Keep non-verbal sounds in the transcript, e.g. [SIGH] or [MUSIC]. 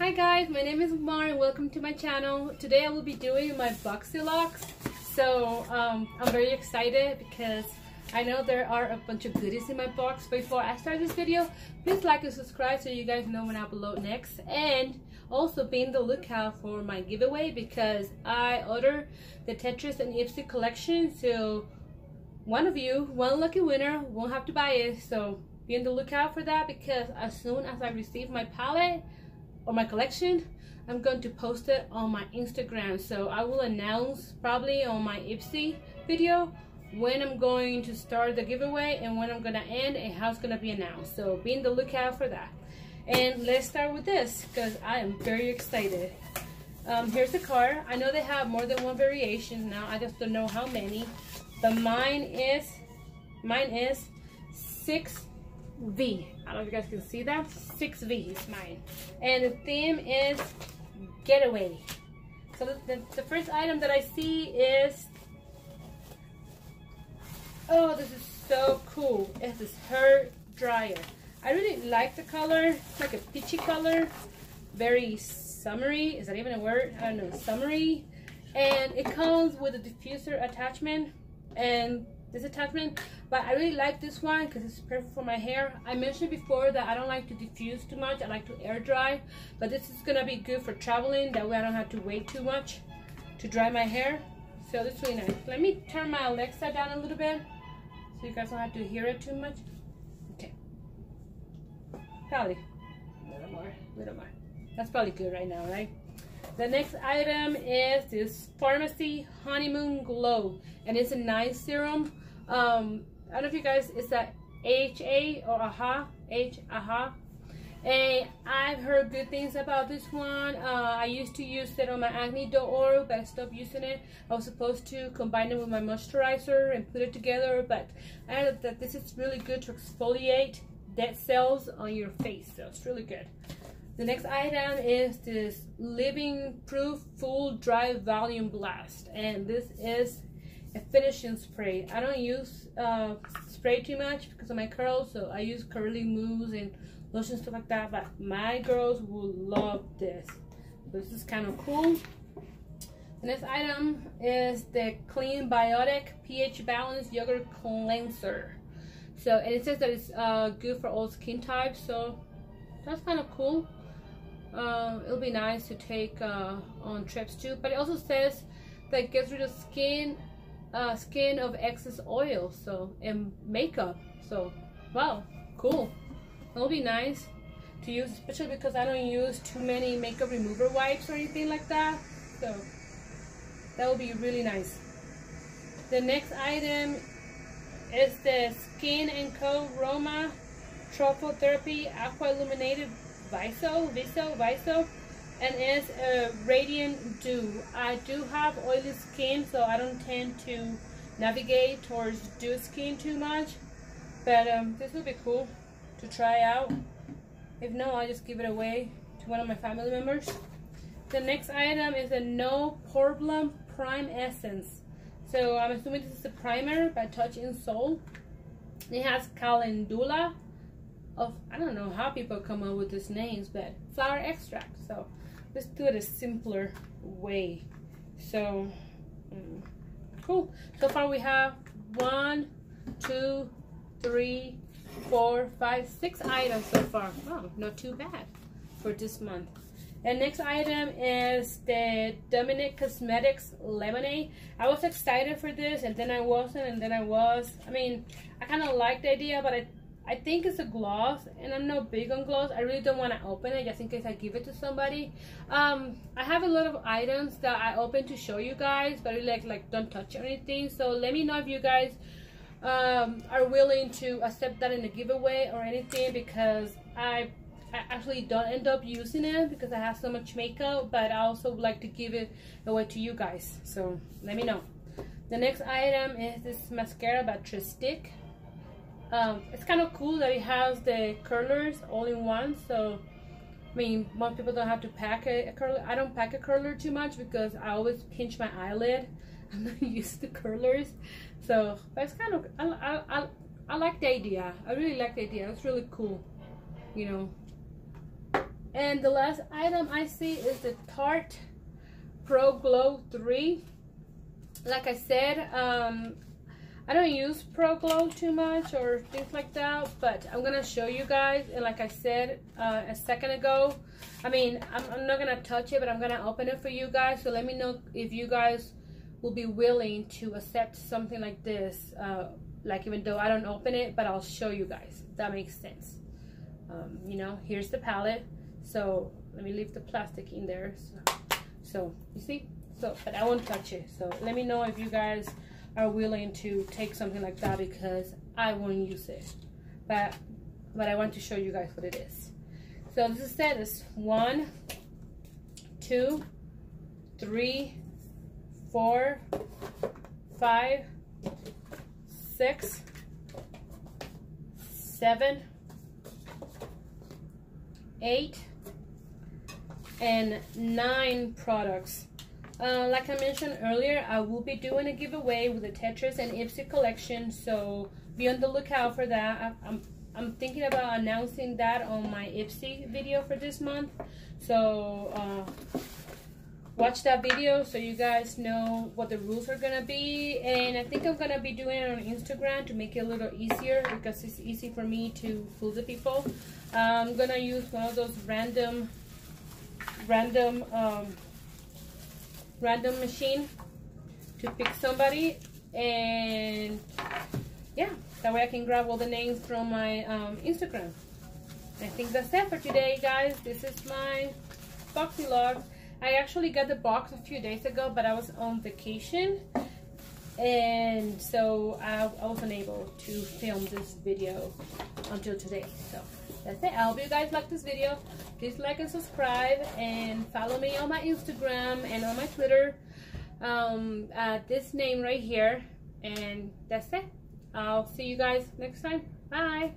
Hi guys, my name is Mar and welcome to my channel. Today I will be doing my Boxyluxe. So um, I'm very excited because I know there are a bunch of goodies in my box. Before I start this video, please like and subscribe so you guys know when I upload next. And also be in the lookout for my giveaway because I order the Tetris and Ipsy collection. So one of you, one lucky winner, won't have to buy it. So be in the lookout for that because as soon as I receive my palette or my collection, I'm going to post it on my Instagram. So I will announce probably on my Ipsy video when I'm going to start the giveaway and when I'm gonna end and how it's gonna be announced. So be in the lookout for that. And let's start with this because I am very excited. Um, here's the card. I know they have more than one variation now. I just don't know how many. But mine is, mine is 6V. I don't know if you guys can see that. 6V is mine. And the theme is getaway. So the, the, the first item that I see is Oh, this is so cool. It's this hair dryer. I really like the color. It's like a peachy color. Very summery. Is that even a word? I don't know. Summery. And it comes with a diffuser attachment and this attachment. But I really like this one because it's perfect for my hair. I mentioned before that I don't like to diffuse too much. I like to air dry. But this is going to be good for traveling. That way I don't have to wait too much to dry my hair. So this is really nice. Let me turn my Alexa down a little bit so you guys don't have to hear it too much. Okay. Probably. A little more, a little more. That's probably good right now, right? The next item is this Farmacy Honeymoon Glow. And it's a night serum. Um, I don't know if you guys, it's that HA or AHA, H, AHA. And I've heard good things about this one. Uh, I used to use it on my acne.org, but I stopped using it. I was supposed to combine it with my moisturizer and put it together, but I heard that this is really good to exfoliate dead cells on your face, so it's really good. The next item is this Living Proof Full Dry Volume Blast, and this is a finishing spray. I don't use uh, spray too much because of my curls, so I use curly mousse and lotion stuff like that but my girls will love this. This is kind of cool. The next item is the clean biotic ph balanced yogurt cleanser. So and it says that it's uh, good for all skin types so that's kind of cool uh, it'll be nice to take uh, on trips too but it also says that it gets rid of skin uh, skin of excess oil so and makeup so wow cool It'll be nice to use, especially because I don't use too many makeup remover wipes or anything like that. So that will be really nice. The next item is the Skin & Co. Roma Truffle Therapy Aqua Illuminated Viso, Viso, Viso, and it's a Radiant Dew. I do have oily skin, so I don't tend to navigate towards dew skin too much, but um, this will be cool to try out. If no, I'll just give it away to one of my family members. The next item is a No Problem Prime Essence. So I'm assuming this is a primer by Touch in Sol. It has calendula of, I don't know how people come up with these names, but flower extract. So let's do it a simpler way. So, mm, cool. So far we have one, two, three, four, five, six items so far. Wow, not too bad for this month. And next item is the Dominique Cosmetics Lemonade. I was excited for this and then I wasn't and then I was. I mean, I kind of like the idea, but I, I think it's a gloss and I'm not big on gloss. I really don't want to open it just in case I give it to somebody. Um, I have a lot of items that I open to show you guys, but like, like don't touch anything. So let me know if you guys um, are willing to accept that in a giveaway or anything because I, I actually don't end up using it because I have so much makeup but I also would like to give it away to you guys so let me know the next item is this mascara by Trestique um, it's kind of cool that it has the curlers all in one so I mean most people don't have to pack a, a curler. I don't pack a curler too much because I always pinch my eyelid. [LAUGHS] I'm not [LAUGHS] used to curlers. So but it's kind of I, I, I, I like the idea. I really like the idea. It's really cool you know. And the last item I see is the Tarte Pro Glow 3. Like I said, um, I don't use Pro Glow too much or things like that, but I'm gonna show you guys. And like I said uh, a second ago, I mean, I'm, I'm not gonna touch it, but I'm gonna open it for you guys. So let me know if you guys will be willing to accept something like this. Uh, like even though I don't open it, but I'll show you guys. That makes sense. Um, you know, here's the palette. So let me leave the plastic in there. So, so you see, so but I won't touch it. So let me know if you guys are willing to take something like that because I won't use it. But but I want to show you guys what it is. So this is set is one, two, three, four, five, six, seven, eight, and nine products. Uh, like I mentioned earlier, I will be doing a giveaway with the Tetris and Ipsy collection, so be on the lookout for that. I, I'm I'm thinking about announcing that on my Ipsy video for this month. So uh, watch that video so you guys know what the rules are gonna be. And I think I'm gonna be doing it on Instagram to make it a little easier because it's easy for me to fool the people. I'm gonna use one of those random, random, um, random machine to pick somebody and yeah that way I can grab all the names from my um, Instagram. I think that's it for today, guys. This is my Boxyluxe. I actually got the box a few days ago, but I was on vacation. And so I, I wasn't able to film this video until today. So that's it. I hope you guys like this video. Please like and subscribe and follow me on my Instagram and on my Twitter. Um, at this name right here. And that's it. I'll see you guys next time. Bye.